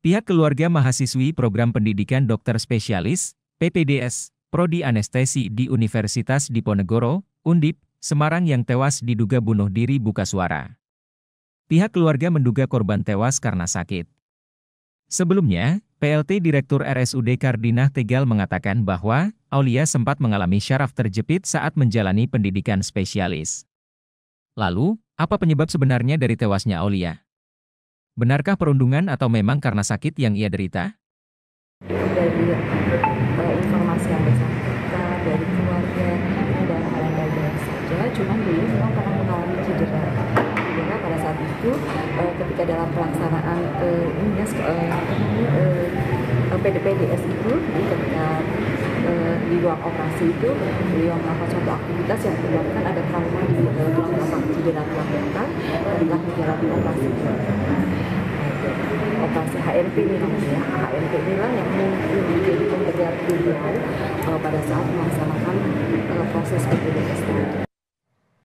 Pihak keluarga mahasiswi program pendidikan dokter spesialis, PPDS, Prodi Anestesi di Universitas Diponegoro, Undip, Semarang yang tewas diduga bunuh diri buka suara. Pihak keluarga menduga korban tewas karena sakit. Sebelumnya, PLT Direktur RSUD Kardinah Tegal mengatakan bahwa Aulia sempat mengalami syaraf terjepit saat menjalani pendidikan spesialis. Lalu, apa penyebab sebenarnya dari tewasnya Aulia? Benarkah perundungan atau memang karena sakit yang ia derita? Dari uh, informasi yang bersangkutan dari keluarga dan baik-baik saja, cuman beliau memang pernah mengalami cedera. Cedera pada saat itu uh, ketika dalam pelaksanaan uh, ini uh, uh, PDPDS itu, ketika uh, di ruang operasi itu beliau melakukan suatu aktivitas yang menyebabkan ada trauma di tulang belakang cedera tulang belakang telah menjalani operasi HMP ini ya, HMP bilang yang mungkin menjadi pemberat tuduhan eh, pada saat melaksanakan eh, proses PPDS